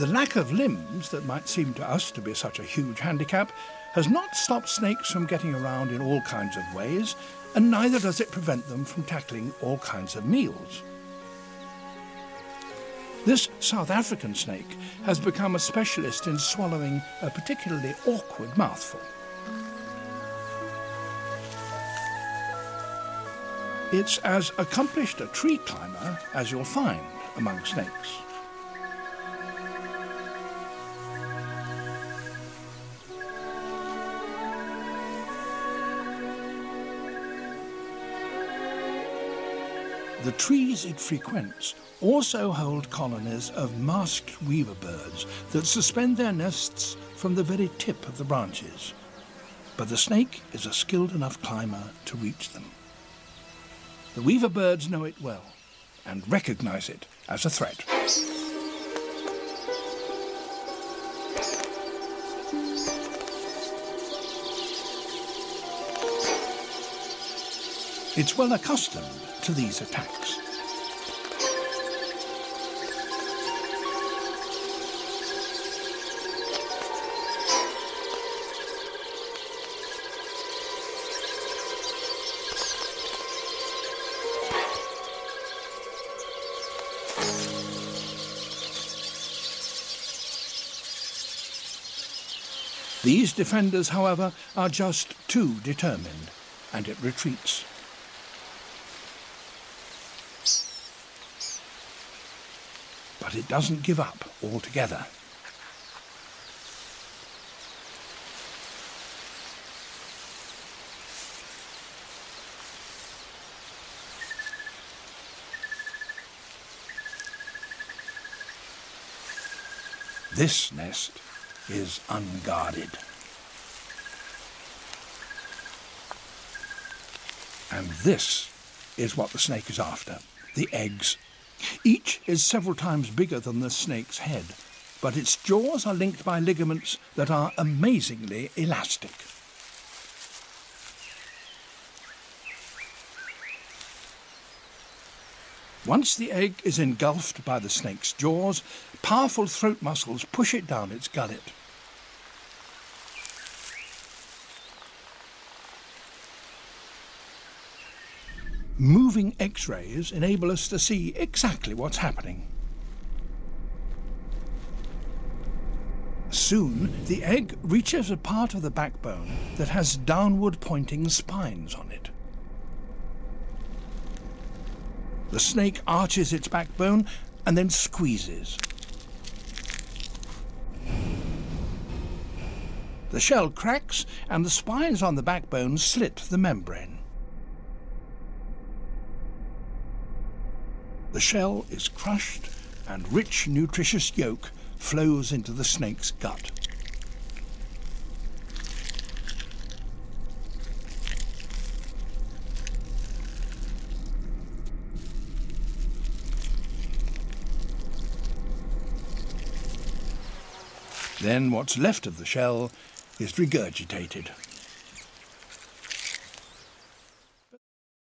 The lack of limbs that might seem to us to be such a huge handicap has not stopped snakes from getting around in all kinds of ways, and neither does it prevent them from tackling all kinds of meals. This South African snake has become a specialist in swallowing a particularly awkward mouthful. It's as accomplished a tree climber as you'll find among snakes. The trees it frequents also hold colonies of masked weaver birds that suspend their nests from the very tip of the branches. But the snake is a skilled enough climber to reach them. The weaver birds know it well and recognize it as a threat. It's well accustomed to these attacks. These defenders, however, are just too determined, and it retreats. But it doesn't give up altogether. This nest is unguarded. And this is what the snake is after, the eggs each is several times bigger than the snake's head, but its jaws are linked by ligaments that are amazingly elastic. Once the egg is engulfed by the snake's jaws, powerful throat muscles push it down its gullet. Moving X-rays enable us to see exactly what's happening. Soon, the egg reaches a part of the backbone that has downward pointing spines on it. The snake arches its backbone and then squeezes. The shell cracks and the spines on the backbone slit the membrane. The shell is crushed and rich, nutritious yolk flows into the snake's gut. Then what's left of the shell is regurgitated.